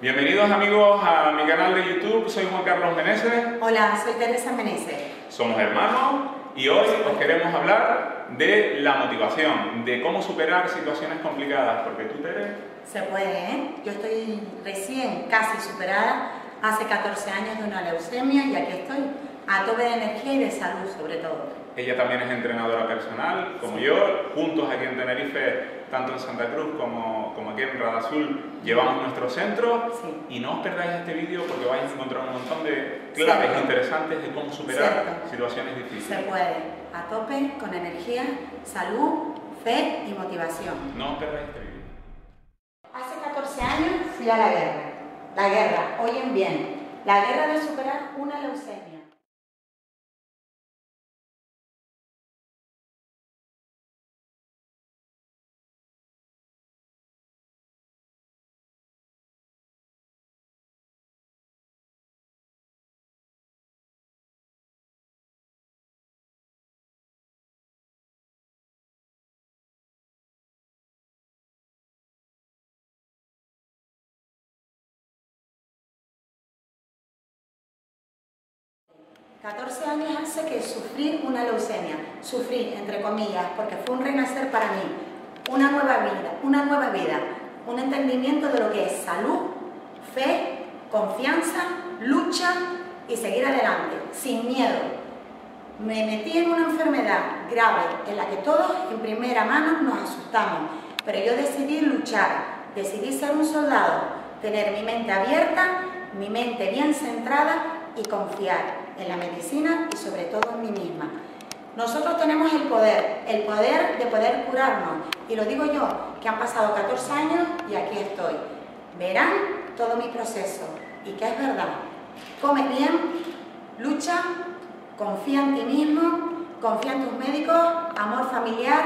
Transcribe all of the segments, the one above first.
Bienvenidos amigos a mi canal de YouTube, soy Juan Carlos Meneses. Hola, soy Teresa Meneses. Somos hermanos y hoy os queremos hablar de la motivación, de cómo superar situaciones complicadas, porque tú, Tere... Se puede, ¿eh? Yo estoy recién casi superada, hace 14 años de una leucemia y aquí estoy, a tope de energía y de salud sobre todo. Ella también es entrenadora personal, como yo. Juntos aquí en Tenerife, tanto en Santa Cruz como, como aquí en Radazul, llevamos nuestro centro. Y no os perdáis este vídeo porque vais a encontrar un montón de claves interesantes de cómo superar situaciones difíciles. Se puede, a tope, con energía, salud, fe y motivación. No os perdáis este vídeo. Hace 14 años fui a la guerra. La guerra, oyen bien, la guerra de superar una leucemia. ...14 años hace que sufrí una leucemia, sufrí entre comillas, porque fue un renacer para mí, una nueva vida, una nueva vida, un entendimiento de lo que es salud, fe, confianza, lucha y seguir adelante, sin miedo. Me metí en una enfermedad grave en la que todos en primera mano nos asustamos, pero yo decidí luchar, decidí ser un soldado, tener mi mente abierta, mi mente bien centrada y confiar en la medicina y sobre todo en mí misma. Nosotros tenemos el poder, el poder de poder curarnos. Y lo digo yo, que han pasado 14 años y aquí estoy. Verán todo mi proceso y que es verdad. Come bien, lucha, confía en ti mismo, confía en tus médicos, amor familiar,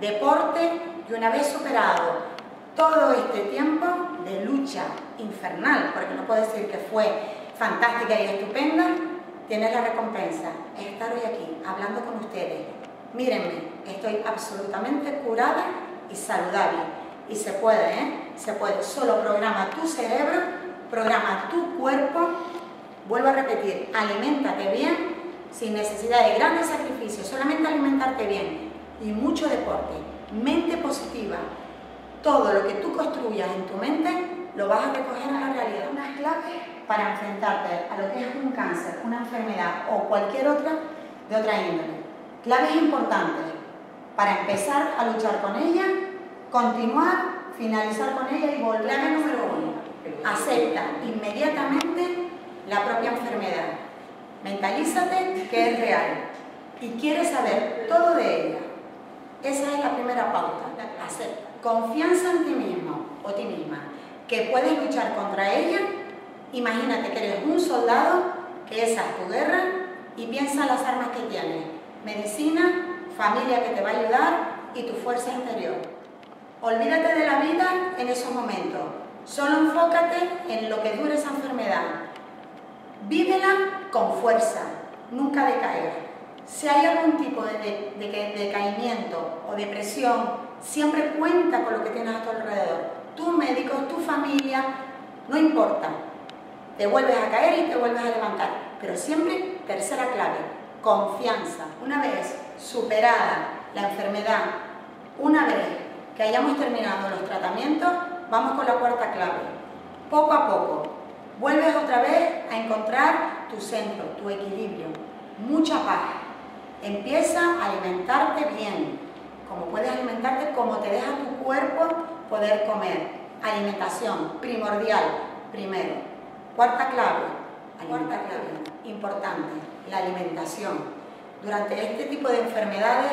deporte y una vez superado todo este tiempo de lucha infernal, porque no puedo decir que fue fantástica y estupenda, tienes la recompensa, es estar hoy aquí hablando con ustedes. Mírenme, estoy absolutamente curada y saludable. Y se puede, ¿eh? Se puede. Solo programa tu cerebro, programa tu cuerpo. Vuelvo a repetir, aliméntate bien, sin necesidad de grandes sacrificios, solamente alimentarte bien y mucho deporte, mente positiva. Todo lo que tú construyas en tu mente lo vas a recoger a la realidad. Una clave para enfrentarte a lo que es un cáncer, una enfermedad o cualquier otra de otra índole. Claves importantes para empezar a luchar con ella, continuar, finalizar con ella y volver. Clave número uno, acepta inmediatamente la propia enfermedad. Mentalízate que es real y quieres saber todo de ella. Esa es la primera pauta. Acepta. Confianza en ti mismo o ti misma, que puedes luchar contra ella Imagínate que eres un soldado, que esa es tu guerra, y piensa en las armas que tienes. Medicina, familia que te va a ayudar y tu fuerza interior. Olvídate de la vida en esos momentos. Solo enfócate en lo que dure esa enfermedad. Vívela con fuerza, nunca decaiga. Si hay algún tipo de, de, decaimiento o depresión, siempre cuenta con lo que tienes a tu alrededor. Tus médicos, tu familia, no importa te vuelves a caer y te vuelves a levantar. Pero siempre, tercera clave, confianza. Una vez superada la enfermedad, una vez que hayamos terminado los tratamientos, vamos con la cuarta clave. Poco a poco, vuelves otra vez a encontrar tu centro, tu equilibrio, mucha paz. Empieza a alimentarte bien, como puedes alimentarte, como te deja tu cuerpo poder comer. Alimentación primordial, primero. Cuarta clave, cuarta clave, importante, la alimentación. Durante este tipo de enfermedades,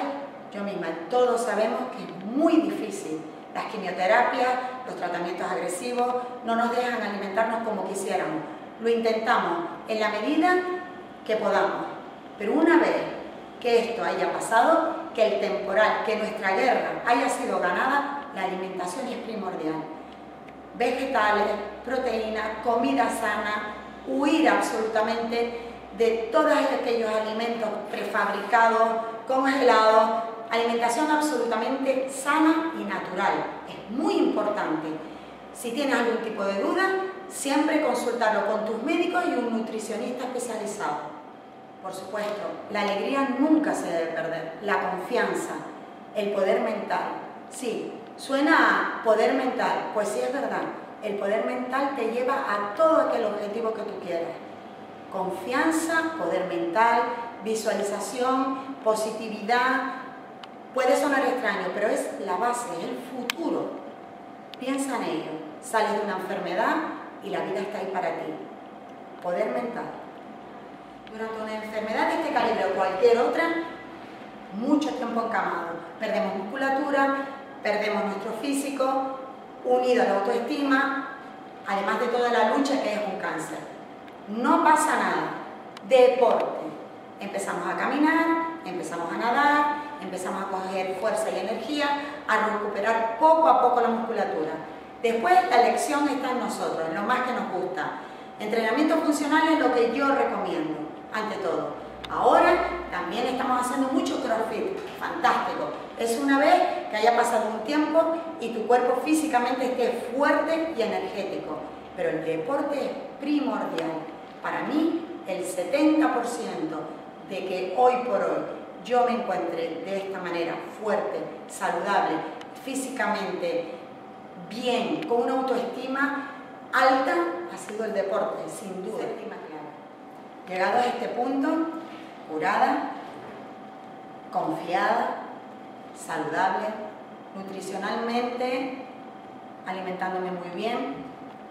yo misma, todos sabemos que es muy difícil. Las quimioterapias, los tratamientos agresivos, no nos dejan alimentarnos como quisiéramos. Lo intentamos en la medida que podamos. Pero una vez que esto haya pasado, que el temporal, que nuestra guerra haya sido ganada, la alimentación es primordial vegetales, proteínas, comida sana, huir absolutamente de todos aquellos alimentos prefabricados, congelados, alimentación absolutamente sana y natural. Es muy importante. Si tienes algún tipo de duda, siempre consultarlo con tus médicos y un nutricionista especializado. Por supuesto, la alegría nunca se debe perder, la confianza, el poder mental. Sí, suena a poder mental, pues sí es verdad, el poder mental te lleva a todo aquel objetivo que tú quieras. Confianza, poder mental, visualización, positividad. Puede sonar extraño, pero es la base, es el futuro. Piensa en ello. Sales de una enfermedad y la vida está ahí para ti. Poder mental. Durante una enfermedad de este calibre o cualquier otra, mucho tiempo encamado. Perdemos musculatura, perdemos nuestro físico, unido a la autoestima, además de toda la lucha que es un cáncer. No pasa nada. Deporte. Empezamos a caminar, empezamos a nadar, empezamos a coger fuerza y energía, a recuperar poco a poco la musculatura. Después la lección está en nosotros, en lo más que nos gusta. Entrenamiento funcional es lo que yo recomiendo, ante todo. Ahora también estamos haciendo mucho CrossFit, fantástico. Es una vez que haya pasado un tiempo y tu cuerpo físicamente esté fuerte y energético. Pero el deporte es primordial. Para mí, el 70% de que hoy por hoy yo me encuentre de esta manera fuerte, saludable, físicamente bien, con una autoestima alta, ha sido el deporte, sin duda. Llegado a este punto, curada, confiada, saludable, nutricionalmente, alimentándome muy bien,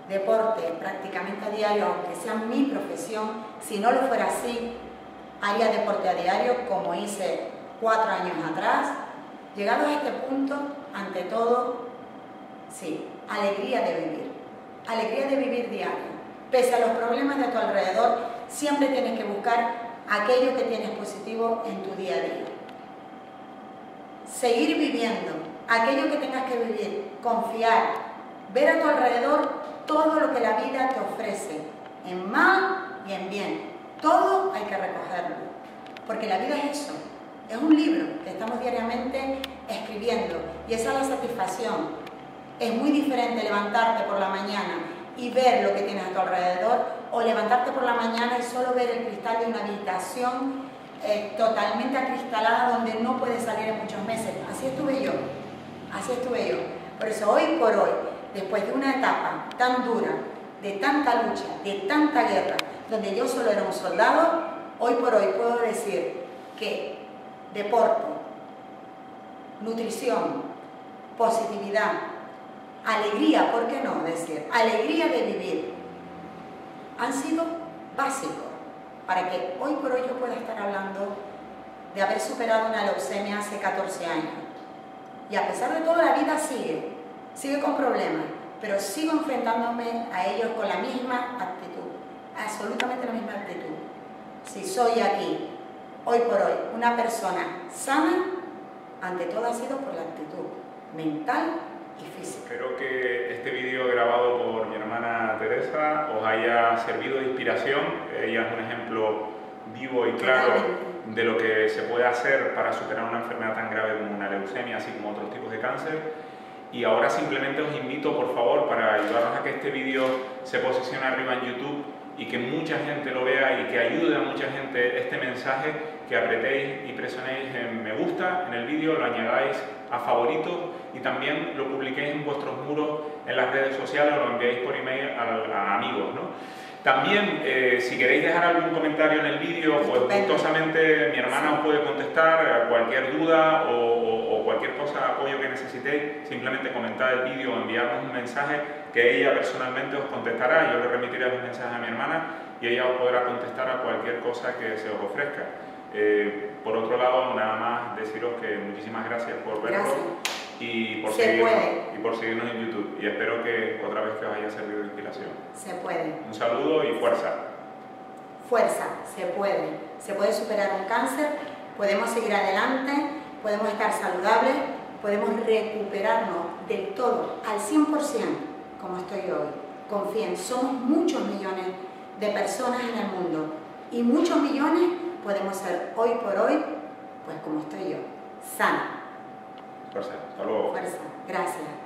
deporte prácticamente a diario, aunque sea mi profesión, si no lo fuera así, haría deporte a diario como hice cuatro años atrás. Llegado a este punto, ante todo, sí, alegría de vivir, alegría de vivir diario. Pese a los problemas de tu alrededor, siempre tienes que buscar aquello que tienes positivo en tu día a día. Seguir viviendo, aquello que tengas que vivir, confiar, ver a tu alrededor todo lo que la vida te ofrece, en mal y en bien. Todo hay que recogerlo, porque la vida es eso, es un libro que estamos diariamente escribiendo y esa es la satisfacción. Es muy diferente levantarte por la mañana y ver lo que tienes a tu alrededor o levantarte por la mañana y solo ver el cristal de una habitación eh, totalmente acristalada donde no puedes salir en muchos meses. Así estuve yo, así estuve yo. Por eso hoy por hoy, después de una etapa tan dura, de tanta lucha, de tanta guerra, donde yo solo era un soldado, hoy por hoy puedo decir que deporte, nutrición, positividad, alegría, ¿por qué no decir? Alegría de vivir, han sido básicos para que hoy por hoy yo pueda estar hablando de haber superado una leucemia hace 14 años. Y a pesar de todo la vida sigue, sigue con problemas, pero sigo enfrentándome a ellos con la misma actitud, absolutamente la misma actitud. Si soy aquí, hoy por hoy, una persona sana, ante todo ha sido por la actitud mental Espero que este vídeo grabado por mi hermana Teresa os haya servido de inspiración. Ella es un ejemplo vivo y claro de lo que se puede hacer para superar una enfermedad tan grave como una leucemia, así como otros tipos de cáncer. Y ahora simplemente os invito, por favor, para ayudarnos a que este vídeo se posicione arriba en YouTube y que mucha gente lo vea y que ayude a mucha gente este mensaje, que apretéis y presionéis en me gusta en el vídeo, lo añadáis a favoritos y también lo publiquéis en vuestros muros en las redes sociales o lo enviéis por email a, amigos. ¿no? También, eh, si queréis dejar algún comentario en el vídeo, pues gustosamente mi hermana os puede contestar a cualquier duda o, o, cualquier cosa, apoyo que necesitéis, simplemente comentar el vídeo o enviarnos un mensaje que ella personalmente os contestará. Yo le remitiré los mensajes a mi hermana y ella os podrá contestar a cualquier cosa que se os ofrezca. Eh, por otro lado, nada más deciros que muchísimas gracias por verlo y por, seguirnos, y por seguirnos en YouTube. Y espero que otra vez que os haya servido de inspiración. Se puede. Un saludo y fuerza. Fuerza, se puede. Se puede superar un cáncer, podemos seguir adelante, podemos estar saludables, podemos recuperarnos del todo, al 100%, como estoy hoy. Confíen, somos muchos millones de personas en el mundo y muchos millones podemos ser hoy por hoy, pues como estoy yo, sana. Fuerza, hasta luego. Fuerza, gracias.